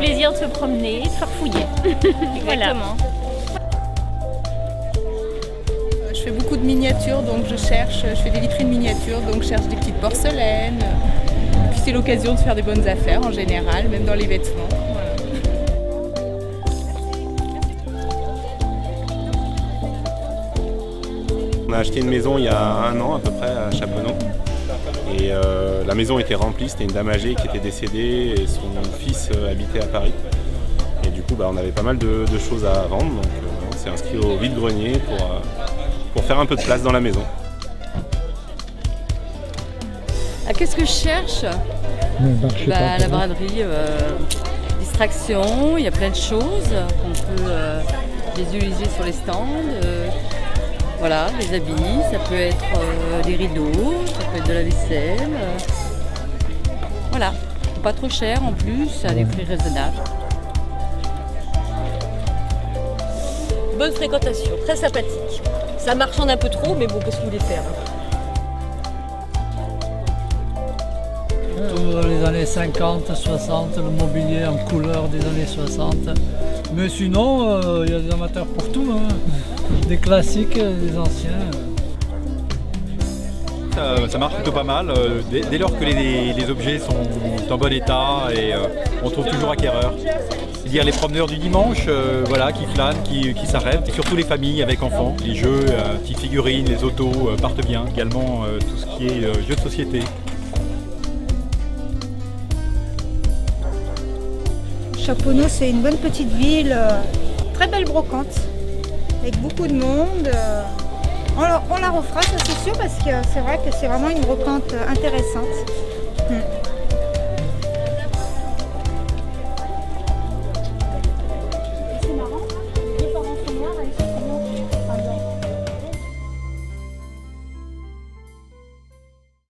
de se promener, de farfouiller. voilà. Exactement. Je fais beaucoup de miniatures, donc je cherche, je fais des vitrines miniatures, donc je cherche des petites porcelaines. Puis c'est l'occasion de faire des bonnes affaires en général, même dans les vêtements. On a acheté une maison il y a un an à peu près à Chaponneau. Et euh, la maison était remplie, c'était une dame âgée qui était décédée et son fils euh, habitait à Paris. Et du coup bah, on avait pas mal de, de choses à vendre, donc euh, on s'est inscrit au vide-grenier pour, euh, pour faire un peu de place dans la maison. Ah, Qu'est-ce que je cherche? Bah, La braderie, euh, distraction, il y a plein de choses qu'on peut euh, visualiser sur les stands. Voilà, les habits, ça peut être euh, des rideaux, ça peut être de la vaisselle. euh. voilà, pas trop cher en plus, à des prix raisonnables. Bonne fréquentation, très sympathique. Ça marchande un peu trop, mais bon, qu'est-ce que vous voulez faire hein? Les années 50, 60, le mobilier en couleur des années 60. Mais sinon, euh, il y a des amateurs pour tout. hein. Des classiques, des anciens. Ça, marche plutôt pas mal, euh, dès, lors que les, objets sont en bon état et euh, on trouve toujours acquéreur. C'est-à-dire les promeneurs du dimanche, voilà, qui flânent, qui, qui s'arrêtent, et surtout les familles avec enfants, les jeux, petites figurines, les autos partent bien. Également tout ce qui est jeux de société. Chaponneau, c'est une bonne petite ville, euh, très belle brocante, avec beaucoup de monde. euh, on, la- on la refera, ça c'est sûr, parce que c'est vrai que c'est vraiment une brocante euh, intéressante.